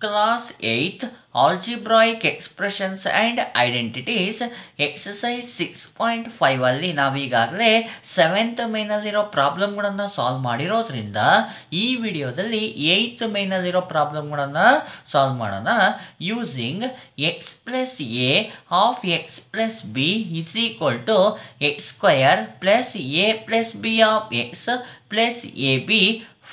Class eighth Algebraic expressions and identities exercise six point ಫೈವಲ್ಲಿ ನಾವೀಗಾಗಲೇ seventh ಮೇನಲ್ಲಿರೋ ಪ್ರಾಬ್ಲಮ್ಗಳನ್ನು solve ಮಾಡಿರೋದ್ರಿಂದ ಈ ವಿಡಿಯೋದಲ್ಲಿ ಏಯ್ತ್ ಮೇನಲ್ಲಿರೋ ಪ್ರಾಬ್ಲಮ್ಗಳನ್ನು ಸಾಲ್ವ್ ಮಾಡೋಣ. Using x plus a of x plus b is equal to x square plus a plus b of x plus a b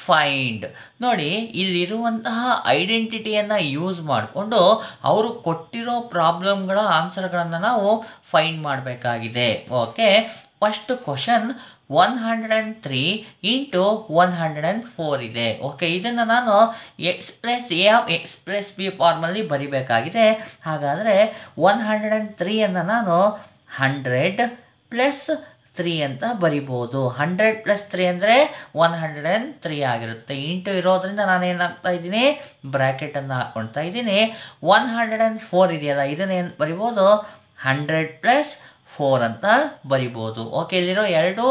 find ನೋಡಿ, ಇಲ್ಲಿರುವಂತಹ ಐಡೆಂಟಿಟಿಯನ್ನು ಯೂಸ್ ಮಾಡಿಕೊಂಡು ಅವರು ಕೊಟ್ಟಿರೋ ಪ್ರಾಬ್ಲಮ್ಗಳ ಆನ್ಸರ್ಗಳನ್ನು ನಾವು ಫೈಂಡ್ ಮಾಡಬೇಕಾಗಿದೆ. Okay first question one hundred and three into one hundred and four ಇದೆ. Okay ಇದನ್ನು ನಾನು x plus a of x plus b ಫಾರ್ಮಲ್ಲಿ ಬರಿಬೇಕಾಗಿದೆ. ಹಾಗಾದರೆ ಒನ್ ಹಂಡ್ರೆಡ್ ಆ್ಯಂಡ್ ತ್ರೀಯನ್ನು ನಾನು ಹಂಡ್ರೆಡ್ ಪ್ಲಸ್ ತ್ರೀ ಅಂತ ಬರಿಬೋದು. ಹಂಡ್ರೆಡ್ ಪ್ಲಸ್ ತ್ರೀ ಅಂದರೆ ಒನ್ ಹಂಡ್ರೆಡ್ ಆ್ಯಂಡ್ ತ್ರೀ ಆಗಿರುತ್ತೆ. ಇಂಟು ಇರೋದ್ರಿಂದ ನಾನು ಏನಾಗ್ತಾ ಇದ್ದೀನಿ? ಬ್ರ್ಯಾಕೆಟನ್ನು ಹಾಕ್ಕೊಳ್ತಾ ಇದ್ದೀನಿ. ಒನ್ ಹಂಡ್ರೆಡ್ ಆ್ಯಂಡ್ ಫೋರ್ ಇದೆಯಲ್ಲ, ಇದನ್ನೇನು ಬರಿಬೋದು? ಹಂಡ್ರೆಡ್ ಪ್ಲಸ್ ಫೋರ್ ಅಂತ ಬರಿಬೋದು. ಓಕೆ ಇಲ್ಲಿರೋ ಎರಡು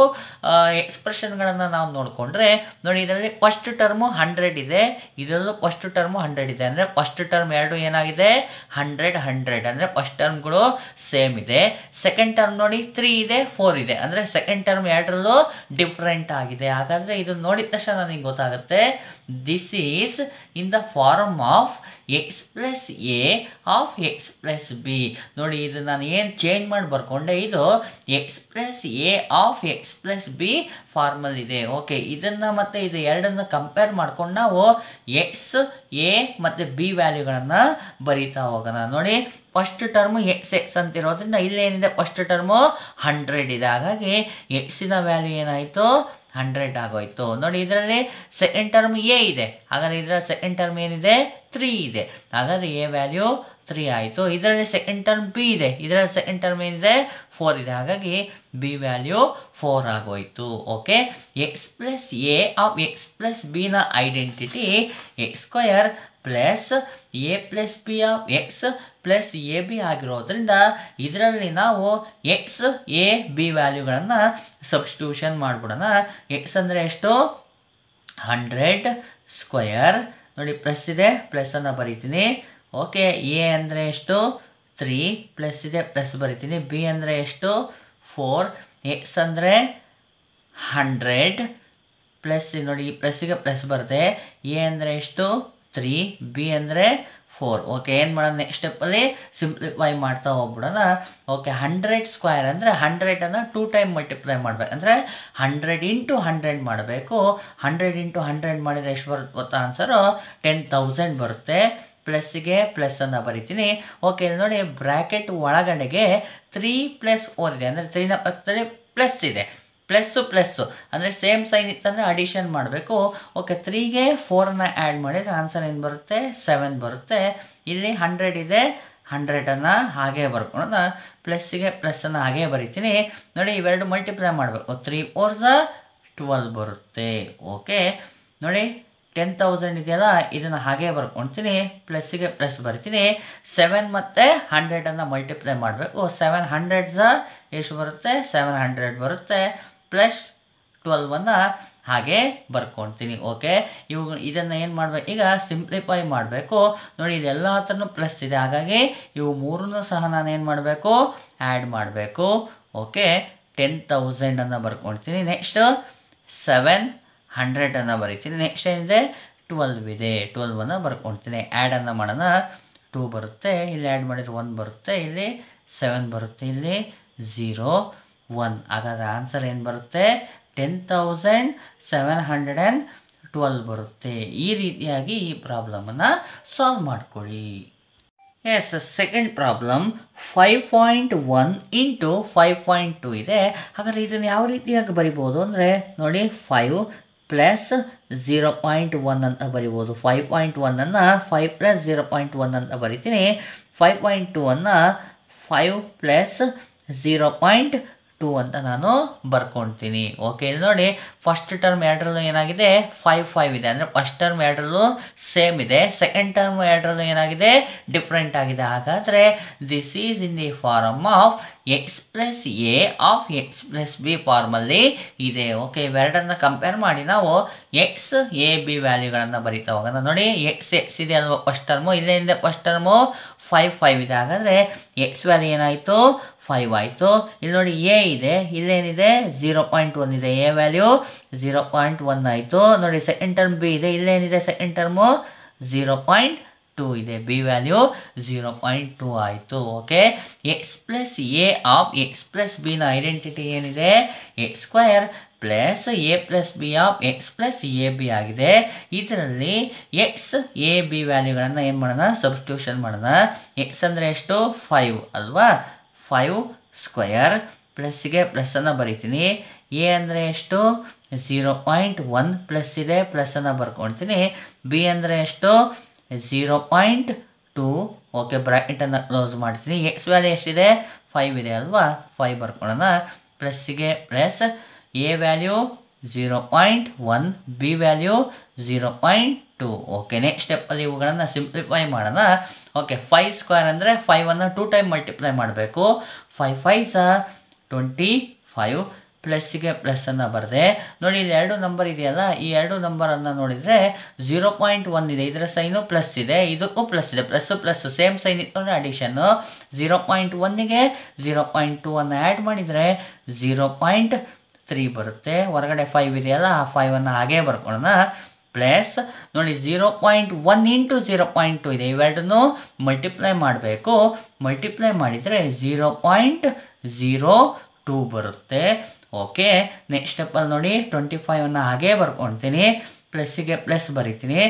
ಎಕ್ಸ್ಪ್ರೆಷನ್ಗಳನ್ನು ನಾವು ನೋಡಿಕೊಂಡ್ರೆ, ನೋಡಿ ಇದರಲ್ಲಿ ಫಸ್ಟ್ ಟರ್ಮು ಹಂಡ್ರೆಡ್ ಇದೆ. ಇದರಲ್ಲೂ ಫಸ್ಟ್ ಟರ್ಮು ಹಂಡ್ರೆಡ್ ಇದೆ. ಅಂದರೆ ಫಸ್ಟ್ ಟರ್ಮ್ ಎರಡು ಏನಾಗಿದೆ? ಹಂಡ್ರೆಡ್ ಹಂಡ್ರೆಡ್ ಅಂದರೆ ಫಸ್ಟ್ ಟರ್ಮ್ಗಳು ಸೇಮ್ ಇದೆ. ಸೆಕೆಂಡ್ ಟರ್ಮ್ ನೋಡಿ ತ್ರೀ ಇದೆ ಫೋರ್ ಇದೆ. ಅಂದರೆ ಸೆಕೆಂಡ್ ಟರ್ಮ್ ಎರಡರಲ್ಲೂ ಡಿಫ್ರೆಂಟ್ ಆಗಿದೆ. ಹಾಗಾದರೆ ಇದು ನೋಡಿದ ತಕ್ಷಣ ನನಗೆ ಗೊತ್ತಾಗುತ್ತೆ this is in the form of x plus a of x plus b. ನೋಡಿ, ಇದು ನಾನು ಏನು ಚೇಂಜ್ ಮಾಡಿ ಬರ್ಕೊಂಡೆ, ಇದು x plus a of x plus b formal ಇದೆ. ಓಕೆ ಇದನ್ನು ಮತ್ತು ಇದು ಎರಡನ್ನು ಕಂಪೇರ್ ಮಾಡ್ಕೊಂಡು ನಾವು ಎಕ್ಸ್, ಎ ಮತ್ತು ಬಿ ವ್ಯಾಲ್ಯೂಗಳನ್ನು ಬರೀತಾ ಹೋಗೋಣ. ನೋಡಿ ಫಸ್ಟ್ ಟರ್ಮು ಎಕ್ಸ್ ಎಕ್ಸ್ ಅಂತಿರೋದ್ರಿಂದ ಇಲ್ಲೇನಿದೆ? ಫಸ್ಟ್ ಟರ್ಮು ಹಂಡ್ರೆಡ್ ಇದೆ. ಹಾಗಾಗಿ ಎಕ್ಸಿನ ವ್ಯಾಲ್ಯೂ ಏನಾಯಿತು? ಹಂಡ್ರೆಡ್ ಆಗೋಯ್ತು. ನೋಡಿ, ಇದರಲ್ಲಿ ಸೆಕೆಂಡ್ ಟರ್ಮ್ ಎ ಇದೆ. ಹಾಗಾದ್ರೆ ಇದರ ಸೆಕೆಂಡ್ ಟರ್ಮ್ ಏನಿದೆ? ತ್ರೀ ಇದೆ. ಹಾಗಾದರೆ ಎ ವ್ಯಾಲ್ಯೂ ತ್ರೀ ಆಯಿತು. ಇದರಲ್ಲಿ ಸೆಕೆಂಡ್ ಟರ್ಮ್ ಬಿ ಇದೆ. ಇದರಲ್ಲಿ ಸೆಕೆಂಡ್ ಟರ್ಮ್ ಏನಿದೆ? ಫೋರ್ ಇದೆ. ಹಾಗಾಗಿ ಬಿ ವ್ಯಾಲ್ಯೂ ಫೋರ್ ಆಗೋಯ್ತು. Okay x plus a of x plus ಬಿನ identity x square plus a plus b of x plus a, b ಆಗಿರೋದ್ರಿಂದ ಇದರಲ್ಲಿ ನಾವು ಎಕ್ಸ್, ಎ, ಬಿ ವ್ಯಾಲ್ಯೂಗಳನ್ನು ಸಬ್ಸ್ಟ್ಯೂಷನ್ ಮಾಡಿಬಿಡೋಣ. ಎಕ್ಸ್ ಅಂದರೆ ಎಷ್ಟು? ಹಂಡ್ರೆಡ್ ಸ್ಕ್ವಯರ್ ನೋಡಿ, ಪ್ಲಸ್ ಇದೆ ಪ್ಲಸ್ಸನ್ನು ಬರಿತೀನಿ. ಓಕೆ, ಎ ಅಂದರೆ ಎಷ್ಟು? ತ್ರೀ. ಪ್ಲಸ್ ಇದೆ, ಪ್ಲಸ್ ಬರಿತೀನಿ. ಬಿ ಅಂದರೆ ಎಷ್ಟು? ಫೋರ್. ಎಕ್ಸ್ ಅಂದರೆ ಹಂಡ್ರೆಡ್. ಪ್ಲಸ್ ನೋಡಿ ಪ್ಲಸ್ಸಿಗೆ ಪ್ಲಸ್ ಬರುತ್ತೆ. ಎ ಅಂದರೆ ಎಷ್ಟು? ತ್ರೀ ಬಿ ಅಂದರೆ ಫೋರ್ ಓಕೆ ಏನು ಮಾಡೋಣ ನೆಕ್ಸ್ಟ್ ಸ್ಟೆಪ್ಪಲ್ಲಿ ಸಿಂಪ್ಲಿಫೈ ಮಾಡ್ತಾ ಹೋಗ್ಬಿಡೋಣ. ಓಕೆ ಹಂಡ್ರೆಡ್ ಸ್ಕ್ವೇರ್ ಅಂದರೆ ಹಂಡ್ರೆಡನ್ನು ಟೂ ಟೈಮ್ ಮಲ್ಟಿಪ್ಲೈ ಮಾಡಬೇಕು. ಅಂದರೆ ಹಂಡ್ರೆಡ್ ಇಂಟು ಹಂಡ್ರೆಡ್ ಮಾಡಬೇಕು. ಹಂಡ್ರೆಡ್ ಇಂಟು ಹಂಡ್ರೆಡ್ ಮಾಡಿದರೆ ಎಷ್ಟು ಬರುತ್ತೆ ಗೊತ್ತಾ ಆನ್ಸರು ಟೆನ್ ತೌಸಂಡ್ ಬರುತ್ತೆ. ಪ್ಲಸ್ಸಿಗೆ ಪ್ಲಸ್ಸನ್ನು ಬರಿತೀನಿ. ಓಕೆ ನೋಡಿ ಬ್ರ್ಯಾಕೆಟ್ ಒಳಗಡೆಗೆ ತ್ರೀ ಪ್ಲಸ್ ಓದಿದೆ ಅಂದರೆ ತ್ರೀನ ಪಕ್ಕದಲ್ಲಿ ಪ್ಲಸ್ ಇದೆ. Plus plus. ಅಂದರೆ ಸೇಮ್ ಸೈನ್ ಇತ್ತಂದರೆ ಅಡಿಷನ್ ಮಾಡಬೇಕು. ಓಕೆ ತ್ರೀಗೆ ಫೋರನ್ನು ಆ್ಯಡ್ ಮಾಡಿದರೆ ಆನ್ಸರ್ ಏನು ಬರುತ್ತೆ? ಸೆವೆನ್ ಬರುತ್ತೆ. ಇಲ್ಲಿ ಹಂಡ್ರೆಡ್ ಇದೆ. ಹಂಡ್ರೆಡನ್ನು ಹಾಗೆ ಬರ್ಕೊಳ್ಳೋಣ ಪ್ಲಸ್ಸಿಗೆ ಪ್ಲಸ್ಸನ್ನು ಹಾಗೆ ಬರಿತೀನಿ. ನೋಡಿ, ಇವೆರಡು ಮಲ್ಟಿಪ್ಲೈ ಮಾಡಬೇಕು. ತ್ರೀ ಫೋರ್ಸ ಟ್ವೆಲ್ ಬರುತ್ತೆ. ಓಕೆ ನೋಡಿ ಟೆನ್ ತೌಸಂಡ್ ಇದೆಯಲ್ಲ, ಇದನ್ನು ಹಾಗೆ ಬರ್ಕೊಳ್ತೀನಿ. ಪ್ಲಸ್ಸಿಗೆ ಪ್ಲಸ್ ಬರ್ತೀನಿ. ಸೆವೆನ್ ಮತ್ತು ಹಂಡ್ರೆಡನ್ನು ಮಲ್ಟಿಪ್ಲೈ ಮಾಡಬೇಕು. ಸೆವೆನ್ ಹಂಡ್ರೆಡ್ಸ ಎಷ್ಟು ಬರುತ್ತೆ? ಸೆವೆನ್ ಹಂಡ್ರೆಡ್ ಬರುತ್ತೆ. ಪ್ಲಸ್ ಟ್ವೆಲ್ವನ್ನು ಹಾಗೆ ಬರ್ಕೊಳ್ತೀನಿ ಓಕೆ ಇವು ಇದನ್ನು ಏನು ಮಾಡಬೇಕು ಈಗ ಸಿಂಪ್ಲಿಫೈ ಮಾಡಬೇಕು. ನೋಡಿ ಇದೆಲ್ಲ ಹತ್ರನೂ ಪ್ಲಸ್ ಇದೆ. ಹಾಗಾಗಿ ಇವು ಮೂರನ್ನು ಸಹ ನಾನು ಏನು ಮಾಡಬೇಕು ಆ್ಯಡ್ ಮಾಡಬೇಕು ಓಕೆ ಟೆನ್ ತೌಸಂಡನ್ನು ಬರ್ಕೊಳ್ತೀನಿ ನೆಕ್ಸ್ಟ್ ಸೆವೆನ್ ಹಂಡ್ರೆಡನ್ನು ಬರಿತೀನಿ. ನೆಕ್ಸ್ಟ್ ಏನಿದೆ? ಟ್ವೆಲ್ವ್ ಇದೆ. ಟ್ವೆಲ್ವನ್ನು ಬರ್ಕೊಳ್ತೀನಿ ಆ್ಯಡನ್ನು ಮಾಡೋಣ. ಟೂ ಬರುತ್ತೆ. ಇಲ್ಲಿ ಆ್ಯಡ್ ಮಾಡಿದ್ರೆ ಒನ್ ಬರುತ್ತೆ. ಇಲ್ಲಿ ಸೆವೆನ್ ಬರುತ್ತೆ. ಇಲ್ಲಿ ಝೀರೋ ಒನ್ ಹಾಗಾದರೆ ಆನ್ಸರ್ ಏನು ಬರುತ್ತೆ? Ten thousand seven hundred and twelve ಬರುತ್ತೆ. ಈ ರೀತಿಯಾಗಿ ಈ ಪ್ರಾಬ್ಲಮನ್ನು ಸಾಲ್ವ್ ಮಾಡಿಕೊಳ್ಳಿ. Yes second problem five point one into five point two ಇದೆ. ಹಾಗಾದರೆ ಇದನ್ನು ಯಾವ ರೀತಿಯಾಗಿ ಬರಿಬೋದು ಅಂದರೆ, ನೋಡಿ five plus zero point one ಅಂತ ಬರಿಬೋದು. Five point ಒನ್ನನ್ನು five plus zero point one ಅಂತ ಬರಿತೀನಿ. ಫೈವ್ ಪಾಯಿಂಟ್ ಟೂ ಅನ್ನು five plus zero point two ಅಂತ ನಾನು ಬರ್ಕೊಳ್ತೀನಿ ಓಕೆ ಇಲ್ಲಿ ನೋಡಿ ಫಸ್ಟ್ ಟರ್ಮ್ ಎರಡರಲ್ಲೂ ಏನಾಗಿದೆ? ಫೈವ್ ಫೈವ್ ಇದೆ. ಅಂದರೆ ಫಸ್ಟ್ ಟರ್ಮ್ ಎರಡರಲ್ಲೂ ಸೇಮ್ ಇದೆ. ಸೆಕೆಂಡ್ ಟರ್ಮ್ ಎರಡರಲ್ಲೂ ಏನಾಗಿದೆ? ಡಿಫ್ರೆಂಟ್ ಆಗಿದೆ. ಹಾಗಾದರೆ this is in the form of x plus a of x plus b ಫಾರ್ಮಲ್ಲಿ ಇದೆ. ಓಕೆ ಇವೆರಡನ್ನ ಕಂಪೇರ್ ಮಾಡಿ ನಾವು ಎಕ್ಸ್ ಎ ಬಿ ವ್ಯಾಲ್ಯೂಗಳನ್ನು ಬರೀತಾ ಹೋಗೋಣ. ನೋಡಿ ಎಕ್ಸ್ ಎಕ್ಸ್ ಇದೆ ಅಲ್ವಾ ಫಸ್ಟ್ ಟರ್ಮು ಇಲ್ಲಿಂದ ಫಸ್ಟ್ ಟರ್ಮು ಫೈವ್ ಫೈವ್ ಇದೆ ಹಾಗಾದರೆ ಎಕ್ಸ್ ವ್ಯಾಲ್ಯೂ ಏನಾಯಿತು? ಫೈವ್ ಆಯಿತು. ಇಲ್ಲಿ ನೋಡಿ ಎ ಇದೆ. ಇಲ್ಲೇನಿದೆ? ಝೀರೋ ಪಾಯಿಂಟ್ ಒನ್ ಇದೆ. A value zero point one ಆಯಿತು. ನೋಡಿ ಸೆಕೆಂಡ್ ಟರ್ಮ್ ಬಿ ಇದೆ. ಇಲ್ಲೇನಿದೆ second term zero point two ಇದೆ. B value zero point two ಆಯಿತು okay x plus a of x plus ಬಿನ identity ಏನಿದೆ? X square plus a plus b of x plus a b ಆಗಿದೆ. ಇದರಲ್ಲಿ X A B ವ್ಯಾಲ್ಯೂಗಳನ್ನು ಏನು ಮಾಡೋಣ? Substitution ಮಾಡೋಣ. X ಅಂದರೆ ಎಷ್ಟು? ಫೈವ್ ಅಲ್ವಾ? ಫೈವ್ ಸ್ಕ್ವಯರ್ ಪ್ಲಸ್ಸಿಗೆ ಪ್ಲಸ್ಸನ್ನು ಬರಿತೀನಿ. ಎ ಅಂದರೆ ಎಷ್ಟು? ಝೀರೋ ಪಾಯಿಂಟ್ ಒನ್ ಪ್ಲಸ್ ಇದೆ ಪ್ಲಸ್ಸನ್ನು ಬರ್ಕೊಳ್ತೀನಿ ಬಿ ಅಂದರೆ ಎಷ್ಟು? ಝೀರೋ ಪಾಯಿಂಟ್ ಟೂ ಓಕೆ ಬ್ರ್ಯಾಕೆಟನ್ನು ಕ್ಲೋಸ್ ಮಾಡ್ತೀನಿ ಎಕ್ಸ್ ವ್ಯಾಲ್ಯೂ ಎಷ್ಟಿದೆ? ಫೈವ್ ಇದೆ ಅಲ್ವಾ? ಫೈವ್ ಬರ್ಕೊಳ್ಳೋಣ. ಪ್ಲಸ್ಸಿಗೆ plus a value zero point one b value zero point two okay next ಸ್ಟೆಪ್ಪಲ್ಲಿ ಇವುಗಳನ್ನು ಸಿಂಪ್ಲಿಫೈ ಮಾಡೋಣ. ಓಕೆ ಫೈವ್ ಸ್ಕ್ವೇರ್ ಅಂದರೆ ಫೈವನ್ನು ಟೂ ಟೈಮ್ ಮಲ್ಟಿಪ್ಲೈ ಮಾಡಬೇಕು. Five fives twenty five ಪ್ಲಸ್ಸಿಗೆ ಪ್ಲಸ್ಸನ್ನು ಬರೆದೆ. ನೋಡಿ, ಇದು ಎರಡು ನಂಬರ್ ಇದೆಯಲ್ಲ, ಈ ಎರಡು ನಂಬರನ್ನು ನೋಡಿದರೆ ಝೀರೋ ಪಾಯಿಂಟ್ ಒನ್ ಇದೆ. ಇದರ ಸೈನು ಪ್ಲಸ್ ಇದೆ, ಇದಕ್ಕೂ ಪ್ಲಸ್ ಇದೆ. ಪ್ಲಸ್ಸು ಪ್ಲಸ್ ಸೇಮ್ ಸೈನ್ ಇತ್ತು ಅಂದರೆ ಅಡಿಷನ್ನು ಝೀರೋ ಪಾಯಿಂಟ್ ಒನ್ನಿಗೆ ಝೀರೋ ಪಾಯಿಂಟ್ ಟೂ ಅನ್ನು ಆ್ಯಡ್ ಮಾಡಿದರೆ ಝೀರೋ ಪಾಯಿಂಟ್ ತ್ರೀ ಬರುತ್ತೆ. ಹೊರಗಡೆ ಫೈವ್ ಇದೆಯಲ್ಲ, ಆ ಫೈವನ್ನು ಹಾಗೇ ಬರ್ಕೊಳ್ಳೋಣ. ಪ್ಲಸ್ ನೋಡಿ zero point one into zero point two ಇದೆ. ಇವೆರಡನ್ನು ಮಲ್ಟಿಪ್ಲೈ ಮಾಡಬೇಕು. ಮಲ್ಟಿಪ್ಲೈ ಮಾಡಿದರೆ ಝೀರೋ ಪಾಯಿಂಟ್ ಝೀರೋ ಟೂ ಬರುತ್ತೆ. ಓಕೆ ನೆಕ್ಸ್ಟ್ ಸ್ಟೆಪ್ಪಲ್ಲಿ ನೋಡಿ ಟ್ವೆಂಟಿ ಫೈವನ್ನು ಹಾಗೇ ಬರ್ಕೊಳ್ತೀನಿ ಪ್ಲಸ್ಸಿಗೆ ಪ್ಲಸ್ ಬರಿತೀನಿ.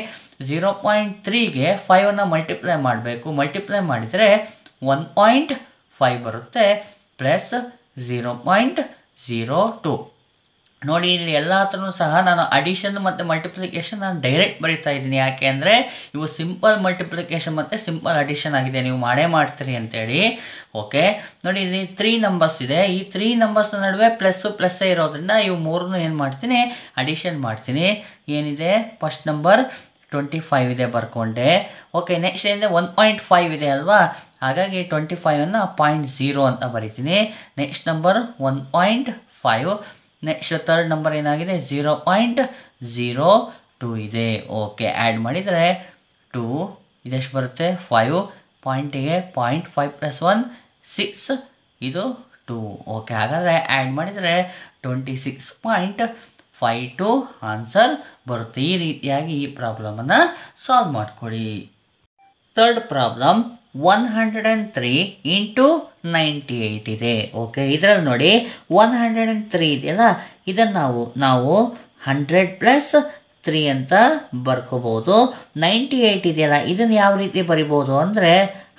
ಝೀರೋ ಪಾಯಿಂಟ್ ತ್ರೀಗೆ ಫೈವನ್ನು ಮಲ್ಟಿಪ್ಲೈ ಮಾಡಬೇಕು. ಮಲ್ಟಿಪ್ಲೈ ಮಾಡಿದರೆ ಒನ್ ಪಾಯಿಂಟ್ ಫೈವ್ ಬರುತ್ತೆ. Plus zero point zero two ನೋಡಿ, ಇಲ್ಲಿ ಎಲ್ಲ ಹತ್ರನೂ ಸಹ ನಾನು ಅಡಿಷನ್ ಮತ್ತು ಮಲ್ಟಿಪ್ಲಿಕೇಶನ್ ನಾನು ಡೈರೆಕ್ಟ್ ಬರಿತಾ ಇದ್ದೀನಿ. ಯಾಕೆ ಅಂದರೆ, ಇವು ಸಿಂಪಲ್ ಮಲ್ಟಿಪ್ಲಿಕೇಶನ್ ಮತ್ತು ಸಿಂಪಲ್ ಅಡಿಷನ್ ಆಗಿದೆ. ನೀವು ಮಾಡೇ ಮಾಡ್ತೀರಿ ಅಂತೇಳಿ. ಓಕೆ ನೋಡಿ, ಇಲ್ಲಿ ತ್ರೀ ನಂಬರ್ಸ್ ಇದೆ. ಈ ತ್ರೀ ನಂಬರ್ಸ್ನ ನಡುವೆ ಪ್ಲಸ್ಸು ಪ್ಲಸ್ಸೇ ಇರೋದ್ರಿಂದ ಇವು ಮೂರನ್ನು ಏನು ಮಾಡ್ತೀನಿ? ಅಡಿಷನ್ ಮಾಡ್ತೀನಿ. ಏನಿದೆ? ಫಸ್ಟ್ ನಂಬರ್ ಟ್ವೆಂಟಿ ಫೈವ್ ಇದೆ ಬರ್ಕೊಂಡೆ. ಓಕೆ ನೆಕ್ಸ್ಟ್ ಏನಿದೆ? ಒನ್ ಪಾಯಿಂಟ್ ಫೈವ್ ಇದೆ ಅಲ್ವಾ? ಹಾಗಾಗಿ ಟ್ವೆಂಟಿ ಫೈವನ್ನು ಪಾಯಿಂಟ್ ಝೀರೋ ಅಂತ ಬರಿತೀನಿ. Next number one point five next third number ಏನಾಗಿದೆ? ಝೀರೋ ಪಾಯಿಂಟ್ ಝೀರೋ ಟೂ ಇದೆ. ಓಕೆ ಆ್ಯಡ್ ಮಾಡಿದರೆ ಟೂ ಇದೆಷ್ಟು ಬರುತ್ತೆ? Five ಪಾಯಿಂಟಿಗೆ point five plus one six ಇದು ಟೂ ಓಕೆ ಹಾಗಾದರೆ ಆ್ಯಡ್ ಮಾಡಿದರೆ twenty six point five two answer ಬರುತ್ತೆ. ಈ ರೀತಿಯಾಗಿ ಈ ಪ್ರಾಬ್ಲಮನ್ನು ಸಾಲ್ವ್ ಮಾಡಿಕೊಡಿ. Third problem one hundred and three into ninety eight ಇದೆ. ಓಕೆ ಇದರಲ್ಲಿ ನೋಡಿ ಒನ್ ಹಂಡ್ರೆಡ್ ಆ್ಯಂಡ್ ತ್ರೀ ಇದೆಯಲ್ಲ ಇದನ್ನು ನಾವು ನಾವು ಹಂಡ್ರೆಡ್ ಪ್ಲಸ್ ತ್ರೀ ಅಂತ ಬರ್ಕೋಬೋದು. ನೈಂಟಿ ಏಯ್ಟ್ ಇದೆಯಲ್ಲ, ಇದನ್ನು ಯಾವ ರೀತಿ ಬರಿಬೋದು ಅಂದರೆ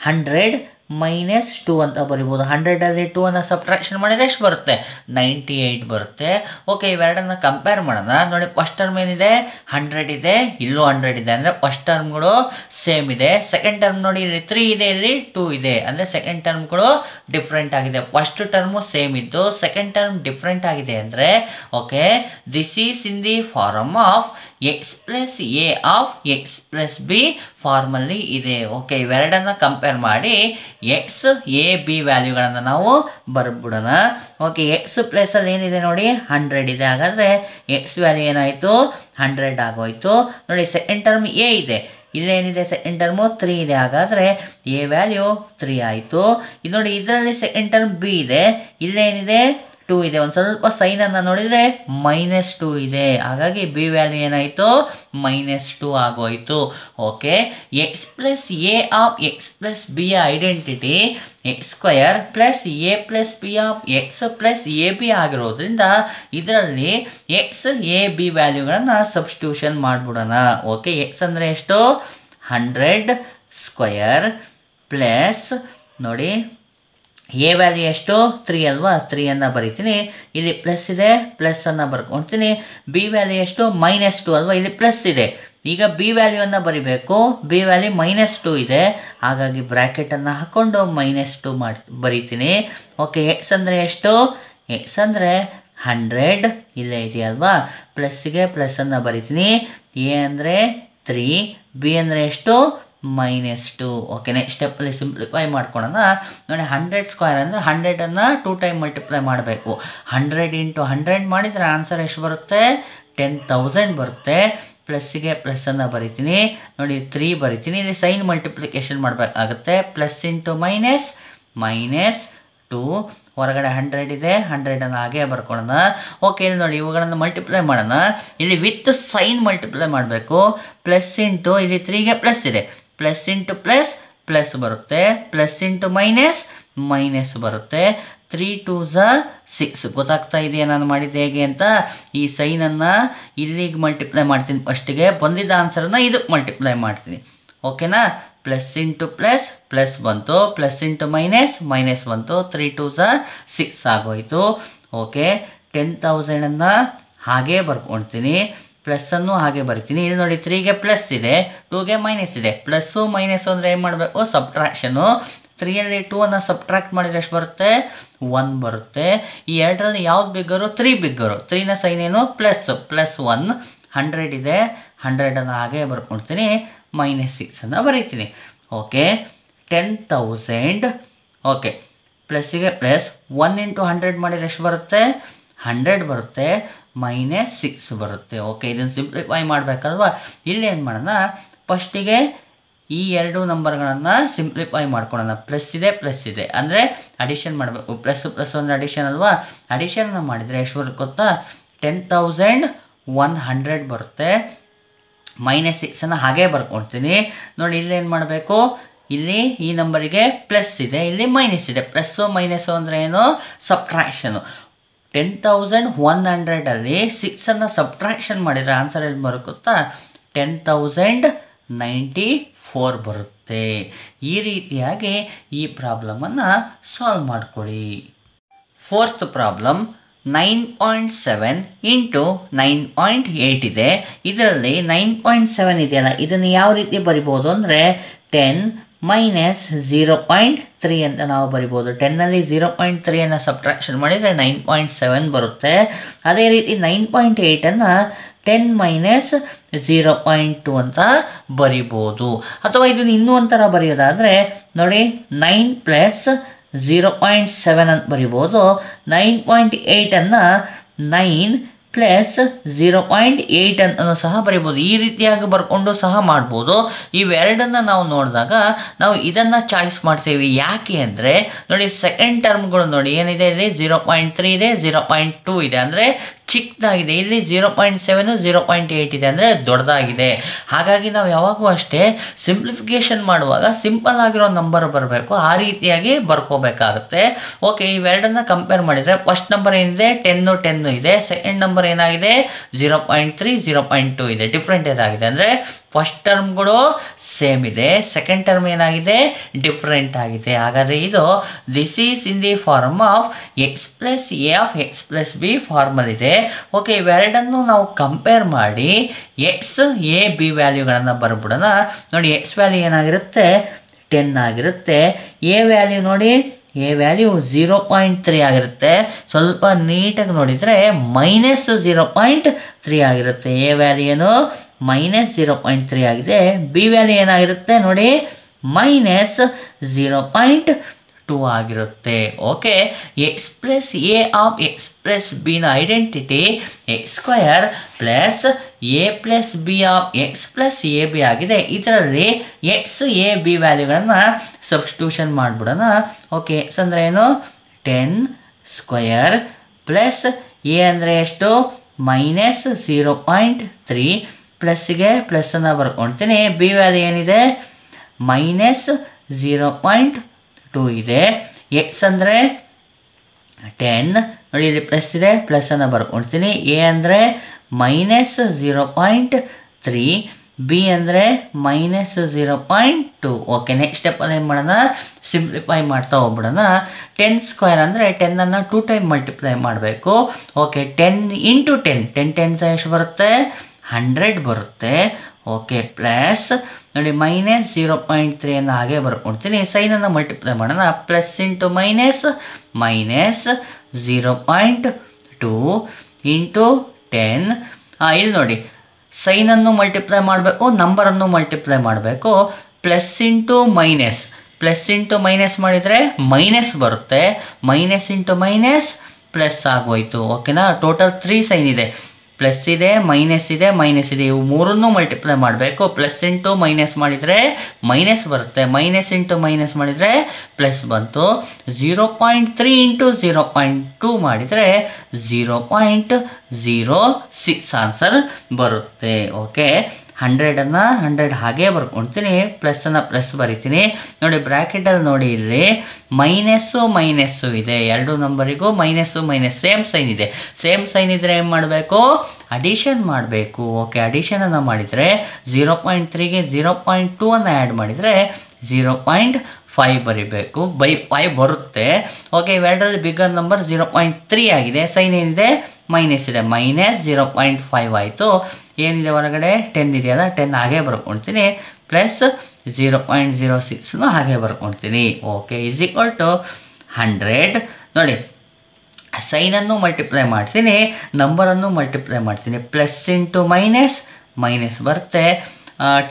ಹಂಡ್ರೆಡ್ ಮೈನಸ್ ಟೂ ಅಂತ ಬರಿಬೋದು. ಹಂಡ್ರೆಡಲ್ಲಿ ಟೂ ಅನ್ನು ಸಬ್ಟ್ರಾಕ್ಷನ್ ಮಾಡಿದರೆ ಎಷ್ಟು ಬರುತ್ತೆ? ನೈಂಟಿ ಏಯ್ಟ್ ಬರುತ್ತೆ. ಓಕೆ ಇವೆರಡನ್ನ ಕಂಪೇರ್ ಮಾಡೋಣ. ನೋಡಿ ಫಸ್ಟ್ ಟರ್ಮ್ ಏನಿದೆ? ಹಂಡ್ರೆಡ್ ಇದೆ. ಇಲ್ಲೂ ಹಂಡ್ರೆಡ್ ಇದೆ. ಅಂದರೆ ಫಸ್ಟ್ ಟರ್ಮ್ಗಳು ಸೇಮ್ ಇದೆ. ಸೆಕೆಂಡ್ ಟರ್ಮ್ ನೋಡಿ, ಇಲ್ಲಿ ತ್ರೀ ಇದೆ, ಇಲ್ಲಿ ಟೂ ಇದೆ. ಅಂದರೆ ಸೆಕೆಂಡ್ ಟರ್ಮ್ಗಳು ಡಿಫ್ರೆಂಟ್ ಆಗಿದೆ. ಫಸ್ಟ್ ಟರ್ಮು ಸೇಮ್ ಇದ್ದು ಸೆಕೆಂಡ್ ಟರ್ಮ್ ಡಿಫ್ರೆಂಟ್ ಆಗಿದೆ ಅಂದರೆ okay this is in the form of x plus a of x plus b ಫಾರ್ಮಲ್ಲಿ ಇದೆ. ಓಕೆ ಇವೆರಡನ್ನ ಕಂಪೇರ್ ಮಾಡಿ ಎಕ್ಸ್ ಎ ಬಿ ವ್ಯಾಲ್ಯೂಗಳನ್ನು ನಾವು ಬರ್ಬಿಡೋಣ ಓಕೆ ಎಕ್ಸ್ ಪ್ಲಸಲ್ಲಿ ಏನಿದೆ ನೋಡಿ? ಹಂಡ್ರೆಡ್ ಇದೆ. ಹಾಗಾದರೆ ಎಕ್ಸ್ ವ್ಯಾಲ್ಯೂ ಏನಾಯಿತು? ಹಂಡ್ರೆಡ್ ಆಗೋಯ್ತು. ನೋಡಿ ಸೆಕೆಂಡ್ ಟರ್ಮ್ ಎ ಇದೆ. ಇಲ್ಲೇನಿದೆ ಸೆಕೆಂಡ್ ಟರ್ಮು ತ್ರೀ ಇದೆ. ಹಾಗಾದರೆ ಎ ವ್ಯಾಲ್ಯೂ ತ್ರೀ ಆಯಿತು. ಇದು ನೋಡಿ ಇದರಲ್ಲಿ ಸೆಕೆಂಡ್ ಟರ್ಮ್ ಬಿ ಇದೆ. ಇಲ್ಲೇನಿದೆ? ಟೂ ಇದೆ. ಒಂದು ಸ್ವಲ್ಪ ಸೈನನ್ನು ನೋಡಿದರೆ ಮೈನಸ್ ಟೂ ಇದೆ. ಹಾಗಾಗಿ ಬಿ ವ್ಯಾಲ್ಯೂ ಏನಾಯಿತು? ಮೈನಸ್ ಟೂ ಆಗೋಯ್ತು. Okay x plus a of x plus ಬಿಯ identity x square plus a plus b of x plus a b ಆಗಿರೋದ್ರಿಂದ ಇದರಲ್ಲಿ ಎಕ್ಸ್ ಎ ಬಿ ವ್ಯಾಲ್ಯೂಗಳನ್ನು ಸಬ್ಸ್ಟ್ಯೂಷನ್ ಮಾಡಿಬಿಡೋಣ. ಓಕೆ ಎಕ್ಸ್ ಅಂದರೆ ಎಷ್ಟು? ಹಂಡ್ರೆಡ್ ಸ್ಕ್ವಯರ್ ಪ್ಲಸ್ ನೋಡಿ. A value ಎಷ್ಟು? Three ಅಲ್ವಾ? ತ್ರೀಯನ್ನು ಬರಿತೀನಿ. ಇಲ್ಲಿ ಪ್ಲಸ್ ಇದೆ ಪ್ಲಸ್ಸನ್ನು ಬರ್ಕೊಳ್ತೀನಿ ಬಿ ವ್ಯಾಲ್ಯೂ ಎಷ್ಟು? ಮೈನಸ್ ಟು ಅಲ್ವಾ? ಇಲ್ಲಿ ಪ್ಲಸ್ ಇದೆ. ಈಗ ಬಿ ವ್ಯಾಲ್ಯೂವನ್ನು ಬರಿಬೇಕು. ಬಿ ವ್ಯಾಲ್ಯೂ ಮೈನಸ್ ಟು ಇದೆ. ಹಾಗಾಗಿ ಬ್ರ್ಯಾಕೆಟನ್ನು ಹಾಕ್ಕೊಂಡು ಮೈನಸ್ ಟು ಮಾಡಿ, ಬರಿತೀನಿ. ಓಕೆ ಎಕ್ಸ್ ಅಂದರೆ ಎಷ್ಟು? ಎಕ್ಸ್ ಅಂದರೆ ಹಂಡ್ರೆಡ್ ಇಲ್ಲೇ ಇದೆಯಲ್ವಾ? ಪ್ಲಸ್ಸಿಗೆ ಪ್ಲಸ್ಸನ್ನು ಬರಿತೀನಿ. ಎ ಅಂದರೆ ತ್ರೀ ಬಿ ಅಂದರೆ ಎಷ್ಟು? ಮೈನಸ್ ಟು ಓಕೆ ನೆಕ್ಸ್ಟ್ ಸ್ಟೆಪ್ಪಲ್ಲಿ ಸಿಂಪ್ಲಿಫೈ ಮಾಡ್ಕೊಳೋಣ. ನೋಡಿ ಹಂಡ್ರೆಡ್ ಸ್ಕ್ವೇರ್ ಅಂದರೆ ಹಂಡ್ರೆಡನ್ನು ಟೂ ಟೈಮ್ ಮಲ್ಟಿಪ್ಲೈ ಮಾಡಬೇಕು. ಹಂಡ್ರೆಡ್ ಇಂಟು ಹಂಡ್ರೆಡ್ ಮಾಡಿದರೆ ಆನ್ಸರ್ ಎಷ್ಟು ಬರುತ್ತೆ? ಟೆನ್ ತೌಸಂಡ್ ಬರುತ್ತೆ. ಪ್ಲಸ್ಸಿಗೆ ಪ್ಲಸ್ಸನ್ನು ಬರಿತೀನಿ. ನೋಡಿ ತ್ರೀ ಬರಿತೀನಿ. ಇಲ್ಲಿ ಸೈನ್ ಮಲ್ಟಿಪ್ಲಿಕೇಶನ್ ಮಾಡಬೇಕಾಗುತ್ತೆ. Plus into minus minus two ಹೊರಗಡೆ ಹಂಡ್ರೆಡ್ ಇದೆ. ಹಂಡ್ರೆಡನ್ನು ಹಾಗೆ ಬರ್ಕೊಳೋಣ. ಓಕೆ ಇಲ್ಲಿ ನೋಡಿ, ಇವುಗಳನ್ನು ಮಲ್ಟಿಪ್ಲೈ ಮಾಡೋಣ. ಇಲ್ಲಿ ವಿತ್ ಸೈನ್ ಮಲ್ಟಿಪ್ಲೈ ಮಾಡಬೇಕು. ಪ್ಲಸ್ ಇಂಟು ಇಲ್ಲಿ ತ್ರೀಗೆ ಪ್ಲಸ್ ಇದೆ. ಪ್ಲಸ್ ಇಂಟು ಪ್ಲಸ್ ಪ್ಲಸ್ ಬರುತ್ತೆ. ಪ್ಲಸ್ ಇಂಟು ಮೈನಸ್ ಮೈನಸ್ ಬರುತ್ತೆ. ತ್ರೀ ಟು ಝ ಸಿಕ್ಸ್ ಗೊತ್ತಾಗ್ತಾ ಇದೆಯಾ ನಾನು ಮಾಡಿದ್ದು ಹೇಗೆ ಅಂತ? ಈ ಸೈನನ್ನು ಇಲ್ಲಿಗೆ ಮಲ್ಟಿಪ್ಲೈ ಮಾಡ್ತೀನಿ. ಫಸ್ಟಿಗೆ ಬಂದಿದ್ದ ಆನ್ಸರನ್ನು ಇದಕ್ಕೆ ಮಲ್ಟಿಪ್ಲೈ ಮಾಡ್ತೀನಿ. ಓಕೆನಾ ಪ್ಲಸ್ ಇಂಟು ಪ್ಲಸ್ ಪ್ಲಸ್ ಬಂತು. ಪ್ಲಸ್ ಇಂಟು ಮೈನಸ್ ಮೈನಸ್ ಬಂತು. ತ್ರೀ ಟು ಝ ಸಿಕ್ಸ್ ಆಗೋಯಿತು. ಓಕೆ ಟೆನ್ ತೌಸಂಡನ್ನು ಹಾಗೇ ಬರ್ಕೊಳ್ತೀನಿ ಪ್ಲಸ್ಸನ್ನು ಹಾಗೆ ಬರಿತೀನಿ. ಇಲ್ಲಿ ನೋಡಿ ತ್ರೀಗೆ ಪ್ಲಸ್ ಇದೆ ಟೂಗೆ ಮೈನಸ್ ಇದೆ. ಪ್ಲಸ್ಸು ಮೈನಸ್ಸು ಅಂದರೆ ಏನು ಮಾಡಬೇಕು? ಸಬ್ಟ್ರಾಕ್ಷನು ತ್ರೀಯಲ್ಲಿ ಟೂ ಅನ್ನು ಸಬ್ಟ್ರಾಕ್ಟ್ ಮಾಡಿದ್ರೆ ಎಷ್ಟು ಬರುತ್ತೆ? ಒನ್ ಬರುತ್ತೆ. ಈ ಎರಡರಲ್ಲಿ ಯಾವ್ದು ಬಿಗ್ಗರು ತ್ರೀ ಬಿಗ್ಗರು ತ್ರೀನ ಸೈನ್ ಏನು? ಪ್ಲಸ್ ಪ್ಲಸ್ ಒನ್ ಹಂಡ್ರೆಡ್ ಇದೆ. ಹಂಡ್ರೆಡನ್ನು ಹಾಗೆ ಬರ್ಕೊಡ್ತೀನಿ. ಮೈನಸ್ ಸಿಕ್ಸನ್ನು ಬರೀತೀನಿ. ಓಕೆ ಟೆನ್ ತೌಸಂಡ್ ಓಕೆ ಪ್ಲಸ್ಸಿಗೆ ಪ್ಲಸ್ ಒನ್ ಇಂಟು ಹಂಡ್ರೆಡ್ ಮಾಡಿದ್ರೆ ಎಷ್ಟು ಬರುತ್ತೆ? ಹಂಡ್ರೆಡ್ ಬರುತ್ತೆ. ಮೈನಸ್ ಸಿಕ್ಸ್ ಬರುತ್ತೆ. ಓಕೆ ಇದನ್ನು ಸಿಂಪ್ಲಿಫೈ ಮಾಡಬೇಕಲ್ವಾ? ಇಲ್ಲಿ ಏನು ಮಾಡೋಣ? ಫಸ್ಟಿಗೆ ಈ ಎರಡು ನಂಬರ್ಗಳನ್ನು ಸಿಂಪ್ಲಿಫೈ ಮಾಡ್ಕೊಳ್ಳೋಣ. ಪ್ಲಸ್ ಇದೆ ಪ್ಲಸ್ ಇದೆ. ಅಂದರೆ ಅಡಿಷನ್ ಮಾಡಬೇಕು ಪ್ಲಸ್ ಪ್ಲಸ್ ಒಂದು ಅಡಿಷನ್ ಅಲ್ವಾ? ಅಡಿಷನ್ನ ಮಾಡಿದರೆ ಎಷ್ಟು ಬರುತ್ತೆ ಗೊತ್ತಾ? ಟೆನ್ ತೌಸಂಡ್ ಒನ್ ಹಂಡ್ರೆಡ್ ಬರುತ್ತೆ. ಮೈನಸ್ ಸಿಕ್ಸನ್ನು ಹಾಗೇ ಬರ್ಕೊಳ್ತೀನಿ. ನೋಡಿ, ಇಲ್ಲಿ ಏನು ಮಾಡಬೇಕು? ಇಲ್ಲಿ ಈ ನಂಬರಿಗೆ ಪ್ಲಸ್ ಇದೆ, ಇಲ್ಲಿ ಮೈನಸ್ ಇದೆ. ಪ್ಲಸ್ಸು ಮೈನಸ್ಸು ಅಂದರೆ ಏನು? ಸಬ್ಟ್ರಾಕ್ಷನು ಟೆನ್ ತೌಸಂಡ್ ಒನ್ ಹಂಡ್ರೆಡಲ್ಲಿ ಸಿಕ್ಸನ್ನು ಸಬ್ಟ್ರಾಕ್ಷನ್ ಮಾಡಿದರೆ ಆನ್ಸರ್ ಏನು ಬರುತ್ತಾ? ಟೆನ್ ತೌಸಂಡ್ ನೈಂಟಿ ಫೋರ್ ಬರುತ್ತೆ. ಈ ರೀತಿಯಾಗಿ ಈ ಪ್ರಾಬ್ಲಮನ್ನು ಸಾಲ್ವ್ ಮಾಡ್ಕೊಳ್ಳಿ. Fourth problem nine point seven into nine point eight ಇದೆ. ಇದರಲ್ಲಿ ನೈನ್ ಪಾಯಿಂಟ್ ಸೆವೆನ್ ಇದೆಯಲ್ಲ, ಇದನ್ನು ಯಾವ ರೀತಿ ಬರಿಬೋದು ಅಂದರೆ ten minus zero point three ಅಂತ ನಾವು ಬರಿಬೋದು. ಟೆನ್ನಲ್ಲಿ ಝೀರೋ ಪಾಯಿಂಟ್ ತ್ರೀಯನ್ನು ಸಬ್ಟ್ರಾಕ್ಷನ್ ಮಾಡಿದರೆ ನೈನ್ ಪಾಯಿಂಟ್ ಸೆವೆನ್ ಬರುತ್ತೆ. ಅದೇ ರೀತಿ nine point ಏಯ್ಟನ್ನು ten minus zero point two ಅಂತ ಬರಿಬೋದು. ಅಥವಾ ಇದನ್ನು ಇನ್ನೂ ಒಂಥರ ಬರೆಯೋದಾದರೆ, ನೋಡಿ nine plus zero point seven ಅಂತ ಬರಿಬೋದು. Nine point ಏಯ್ಟನ್ನು nine plus zero point eight ಅನ್ನು ಸಹ ಬರಿಬೋದು. ಈ ರೀತಿಯಾಗಿ ಬರ್ಕೊಂಡು ಸಹ ಮಾಡ್ಬೋದು. ಇವೆರಡನ್ನು ನಾವು ನೋಡಿದಾಗ ನಾವು ಇದನ್ನು ಚಾಯ್ಸ್ ಮಾಡ್ತೀವಿ. ಯಾಕೆ ಅಂದರೆ, ನೋಡಿ ಸೆಕೆಂಡ್ ಟರ್ಮ್ಗಳು ನೋಡಿ ಏನಿದೆ ಇಲ್ಲಿ? ಝೀರೋ ಪಾಯಿಂಟ್ ತ್ರೀ ಇದೆ ಝೀರೋ ಪಾಯಿಂಟ್ ಟೂ ಇದೆ. ಅಂದರೆ ಚಿಕ್ಕದಾಗಿದೆ. ಇಲ್ಲಿ zero point seven zero point eight ಇದೆ ಅಂದರೆ ದೊಡ್ಡದಾಗಿದೆ. ಹಾಗಾಗಿ ನಾವು ಯಾವಾಗೂ ಅಷ್ಟೇ ಸಿಂಪ್ಲಿಫಿಕೇಶನ್ ಮಾಡುವಾಗ ಸಿಂಪಲ್ ಆಗಿರೋ ನಂಬರ್ ಬರಬೇಕು. ಆ ರೀತಿಯಾಗಿ ಬರ್ಕೋಬೇಕಾಗುತ್ತೆ. ಓಕೆ ಇವೆರಡನ್ನ ಕಂಪೇರ್ ಮಾಡಿದರೆ ಫಸ್ಟ್ ನಂಬರ್ ಏನಿದೆ? ಟೆನ್ನು ಟೆನ್ನು ಇದೆ. ಸೆಕೆಂಡ್ ನಂಬರ್ ಏನಾಗಿದೆ? Zero point three zero point two ಇದೆ. ಡಿಫ್ರೆಂಟ್ ಏನಾಗಿದೆ ಅಂದರೆ ಫಸ್ಟ್ ಟರ್ಮ್ಗಳು ಸೇಮ್ ಇದೆ. ಸೆಕೆಂಡ್ ಟರ್ಮ್ ಏನಾಗಿದೆ? ಡಿಫ್ರೆಂಟ್ ಆಗಿದೆ. ಹಾಗಾದರೆ ಇದು this is in the form of x plus a of x plus b formal ಇದೆ. ಓಕೆ ಇವೆರಡನ್ನು ನಾವು ಕಂಪೇರ್ ಮಾಡಿ ಎಕ್ಸ್ ಎ ಬಿ ವ್ಯಾಲ್ಯೂಗಳನ್ನು ಬರ್ಬಿಡೋಣ ನೋಡಿ ಎಕ್ಸ್ ವ್ಯಾಲ್ಯೂ ಏನಾಗಿರುತ್ತೆ? ಟೆನ್ ಆಗಿರುತ್ತೆ. ಎ ವ್ಯಾಲ್ಯೂ ನೋಡಿ a value zero point three ಆಗಿರುತ್ತೆ. ಸ್ವಲ್ಪ ನೀಟಾಗಿ ನೋಡಿದರೆ ಮೈನಸ್ ಝೀರೋ ಪಾಯಿಂಟ್ ತ್ರೀ ಆಗಿರುತ್ತೆ. ಎ ವ್ಯಾಲ್ಯೂ ಏನು? ಮೈನಸ್ ಝೀರೋ ಪಾಯಿಂಟ್ ತ್ರೀ ಆಗಿದೆ. ಬಿ ವ್ಯಾಲ್ಯೂ ಏನಾಗಿರುತ್ತೆ? ನೋಡಿ ಮೈನಸ್ ಝೀರೋ ಪಾಯಿಂಟ್ ಟೂ ಆಗಿರುತ್ತೆ. Okay x plus a of x plus ಬಿನ identity x square plus a plus b of x plus a b ಆಗಿದೆ. ಇದರಲ್ಲಿ X A B ವ್ಯಾಲ್ಯೂಗಳನ್ನು substitution ಮಾಡಿಬಿಡೋಣ. Okay X ಅಂದರೆ ಏನು? Ten square plus a ಅಂದರೆ ಎಷ್ಟು? Minus zero point three ಪ್ಲಸ್ಸಿಗೆ ಪ್ಲಸ್ಸನ್ನು ಬರ್ಕೊಳ್ತೀನಿ ಬಿ ವ್ಯಾಲ್ಯೂ ಏನಿದೆ? ಮೈನಸ್ ಝೀರೋ ಪಾಯಿಂಟ್ ಟೂ ಇದೆ. ಎಕ್ಸ್ ಅಂದರೆ ಟೆನ್ ನೋಡಿ ಇಲ್ಲಿ ಪ್ಲಸ್ ಇದೆ ಪ್ಲಸ್ಸನ್ನು ಬರ್ಕೊಡ್ತೀನಿ. ಎ ಅಂದರೆ minus zero point three b ಅಂದರೆ minus zero point two okay next ಸ್ಟೆಪ್ಪಲ್ಲಿ ಏನು ಮಾಡೋಣ? ಸಿಂಪ್ಲಿಫೈ ಮಾಡ್ತಾ ಹೋಗ್ಬಿಡೋಣ. ಟೆನ್ ಸ್ಕ್ವೇರ್ ಅಂದರೆ ಟೆನ್ನನ್ನು ಟೂ ಟೈಮ್ ಮಲ್ಟಿಪ್ಲೈ ಮಾಡಬೇಕು. Okay ten into ten ten ten ಸಹ ಎಷ್ಟು ಬರುತ್ತೆ? ಹಂಡ್ರೆಡ್ ಬರುತ್ತೆ. ಓಕೆ ಪ್ಲಸ್ ನೋಡಿ ಮೈನಸ್ ಜೀರೋ ಪಾಯಿಂಟ್ ತ್ರೀಯನ್ನು ಹಾಗೆ ಬರ್ಕೊಡ್ತೀನಿ. ಸೈನನ್ನು ಮಲ್ಟಿಪ್ಲೈ ಮಾಡೋಣ. Plus into minus minus zero point two into ten ಇಲ್ಲಿ ನೋಡಿ. ಸೈನನ್ನು ಮಲ್ಟಿಪ್ಲೈ ಮಾಡಬೇಕು ನಂಬರನ್ನು ಮಲ್ಟಿಪ್ಲೈ ಮಾಡಬೇಕು. Plus into minus plus into minus ಮಾಡಿದರೆ ಮೈನಸ್ ಬರುತ್ತೆ. ಮೈನಸ್ ಇಂಟು ಮೈನಸ್ ಪ್ಲಸ್ ಆಗೋಯ್ತು. ಓಕೆನಾ ಟೋಟಲ್ ತ್ರೀ ಸೈನ್ ಇದೆ. ಪ್ಲಸ್ ಇದೆ ಮೈನಸ್ ಇದೆ ಮೈನಸ್ ಇದೆ. ಇವು ಮೂರನ್ನು ಮಲ್ಟಿಪ್ಲೈ ಮಾಡಬೇಕು. ಪ್ಲಸ್ ಇಂಟು ಮೈನಸ್ ಮಾಡಿದರೆ ಮೈನಸ್ ಬರುತ್ತೆ. ಮೈನಸ್ ಇಂಟು ಮೈನಸ್ ಮಾಡಿದರೆ ಪ್ಲಸ್ ಬಂತು. Zero point three into zero point two ಮಾಡಿದರೆ zero point zero six answer ಬರುತ್ತೆ. ಓಕೆ ಹಂಡ್ರೆಡನ್ನು ಹಂಡ್ರೆಡ್ ಹಾಗೇ ಬರ್ಕೊಳ್ತೀನಿ ಪ್ಲಸ್ಸನ್ನು ಪ್ಲಸ್ ಬರಿತೀನಿ. ನೋಡಿ ಬ್ರ್ಯಾಕೆಟಲ್ಲಿ ನೋಡಿ ಇಲ್ಲಿ ಮೈನಸ್ಸು ಮೈನಸ್ಸು ಇದೆ. ಎರಡು ನಂಬರಿಗೂ ಮೈನಸ್ಸು ಮೈನಸ್ ಸೇಮ್ ಸೈನ್ ಇದೆ. ಸೇಮ್ ಸೈನ್ ಇದ್ದರೆ ಏನು ಮಾಡಬೇಕು? ಅಡಿಷನ್ ಮಾಡಬೇಕು. ಓಕೆ ಅಡಿಷನನ್ನು ಮಾಡಿದರೆ ಝೀರೋ ಪಾಯಿಂಟ್ ತ್ರೀಗೆ ಝೀರೋ ಪಾಯಿಂಟ್ ಟೂ ಅನ್ನು ಆ್ಯಡ್ ಮಾಡಿದರೆ ಝೀರೋ ಪಾಯಿಂಟ್ ಫೈವ್ ಬರಿಬೇಕು. ಬೈ ಫೈವ್ ಬರುತ್ತೆ. Okay ಇವೆರಡರಲ್ಲಿ bigger number zero point three ಆಗಿದೆ. ಸೈನ್ ಏನಿದೆ? ಮೈನಸ್ ಇದೆ. ಮೈನಸ್ ಝೀರೋ ಪಾಯಿಂಟ್ ಫೈವ್ ಆಯಿತು. ಏನಿದೆ ಹೊರಗಡೆ? ಟೆನ್ ಇದೆಯಲ್ಲ ಟೆನ್ ಹಾಗೆ ಬರ್ಕೊಳ್ತೀನಿ ಪ್ಲಸ್ ಝೀರೋ ಪಾಯಿಂಟ್ ಝೀರೋ ಸಿಕ್ಸ್ನು ಹಾಗೆ ಬರ್ಕೊಳ್ತೀನಿ okay is equal to hundred ನೋಡಿ ಸೈನನ್ನು ಮಲ್ಟಿಪ್ಲೈ ಮಾಡ್ತೀನಿ ನಂಬರನ್ನು ಮಲ್ಟಿಪ್ಲೈ ಮಾಡ್ತೀನಿ. ಪ್ಲಸ್ ಇಂಟು ಮೈನಸ್ ಮೈನಸ್ ಬರುತ್ತೆ.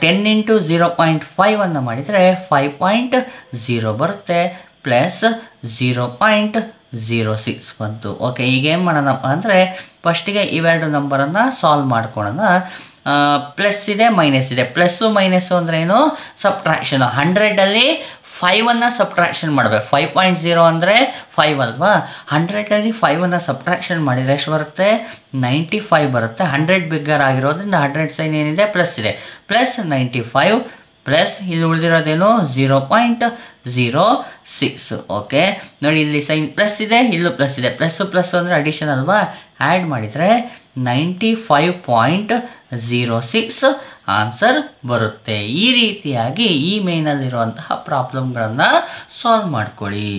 ಟೆನ್ ಇಂಟು ಝೀರೋ ಪಾಯಿಂಟ್ ಫೈವನ್ನು ಮಾಡಿದರೆ ಫೈವ್ ಪಾಯಿಂಟ್ ಝೀರೋ ಬರುತ್ತೆ. Plus zero point zero six ಬಂತು ಓಕೆ ಈಗ ಏನು ಮಾಡೋಣಪ್ಪ ಅಂದರೆ ಫಸ್ಟಿಗೆ ಇವೆರಡು ನಂಬರನ್ನು ಸಾಲ್ವ್ ಮಾಡ್ಕೊಳ್ಳೋಣ ಪ್ಲಸ್ ಇದೆ ಮೈನಸ್ ಇದೆ. ಪ್ಲಸ್ಸು ಮೈನಸ್ಸು ಅಂದರೆ ಏನು? ಸಬ್ಟ್ರಾಕ್ಷನು ಹಂಡ್ರೆಡಲ್ಲಿ ಫೈವನ್ನು ಸಬ್ಟ್ರಾಕ್ಷನ್ ಮಾಡಬೇಕು. ಫೈವ್ ಪಾಯಿಂಟ್ ಝೀರೋ ಅಂದರೆ ಫೈವ್ ಅಲ್ವಾ? ಹಂಡ್ರೆಡಲ್ಲಿ ಫೈವನ್ನು ಸಬ್ಟ್ರಾಕ್ಷನ್ ಮಾಡಿದರೆ ಎಷ್ಟು ಬರುತ್ತೆ? ನೈಂಟಿ ಫೈವ್ ಬರುತ್ತೆ. ಹಂಡ್ರೆಡ್ ಬಿಗ್ಗರ್ ಆಗಿರೋದ್ರಿಂದ ಹಂಡ್ರೆಡ್ ಸೈನ್ ಏನಿದೆ? ಪ್ಲಸ್ ಇದೆ. ಪ್ಲಸ್ ನೈಂಟಿ ಫೈವ್ ಪ್ಲಸ್ ಇಲ್ಲಿ ಉಳಿದಿರೋದೇನು? Zero point zero six okay ನೋಡಿ, ಇಲ್ಲಿ ಸೈನ್ ಪ್ಲಸ್ ಇದೆ, ಇಲ್ಲೂ ಪ್ಲಸ್ ಇದೆ. ಪ್ಲಸ್ಸು ಪ್ಲಸ್ ಅಂದರೆ ಅಡಿಷನ್ ಅಲ್ವಾ? ಆ್ಯಡ್ ಮಾಡಿದರೆ ninety five point zero six answer ಬರುತ್ತೆ. ಈ ರೀತಿಯಾಗಿ ಈ ಮೇನಲ್ಲಿರುವಂತಹ ಪ್ರಾಬ್ಲಮ್ಗಳನ್ನು ಸಾಲ್ವ್ ಮಾಡ್ಕೊಳ್ಳಿ.